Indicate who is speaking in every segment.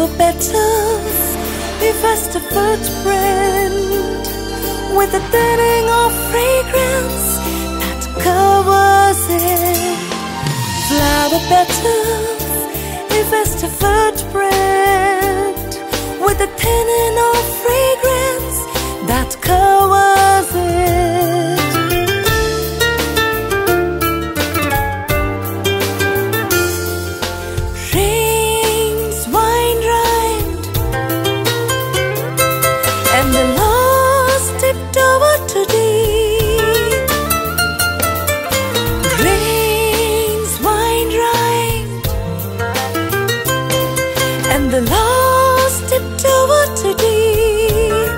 Speaker 1: Flower petals efface the footprint with a thinning of fragrance that covers it. Flower petals efface the footprint with a thinning of fragrance that covers lost tipped over to deep.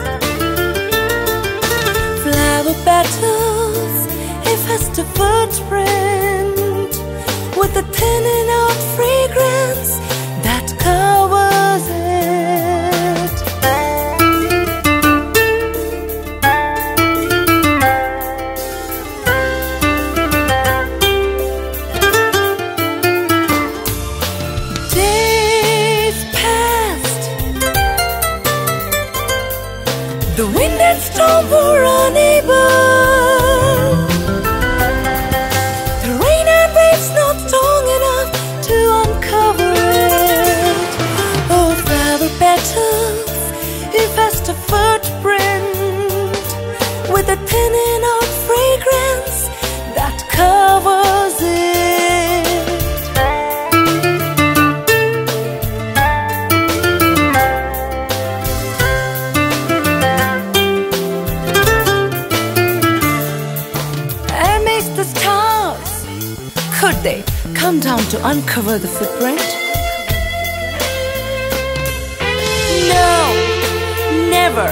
Speaker 1: Flower petals efface the footprint with a thinning out fragrance the wind and storm were unable. The rain and waves not strong enough to uncover it. Oh, flower petals, could come down to uncover the footprint? No, never.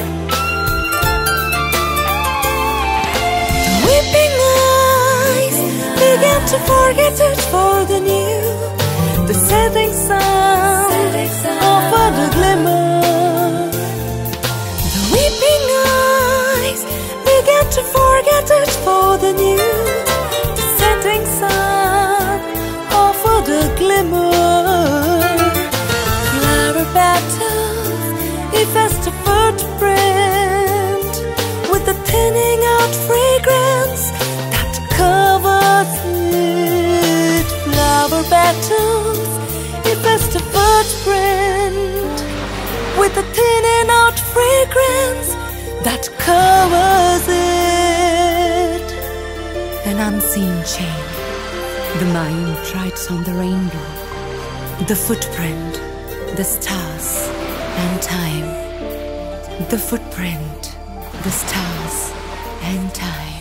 Speaker 1: Weeping eyes began to forget it for the new. The setting sun offered a glimmer. The weeping eyes began to forget it for the new. Flower petals effaced a footprint with a thinning out fragrance that covers it. An unseen chain, the mind writes on the rainbow, the footprint, the stars, and time. The footprint, the stars, and time.